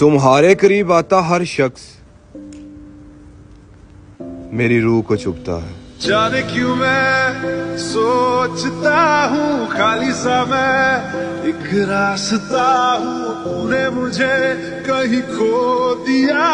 तुम्हारे करीब आता हर शख्स मेरी रूह को चुपता है। जाने क्यों मैं सोचता हूँ, खाली सा मैं एक रास्ता हूँ, तूने मुझे कहीं खो दिया।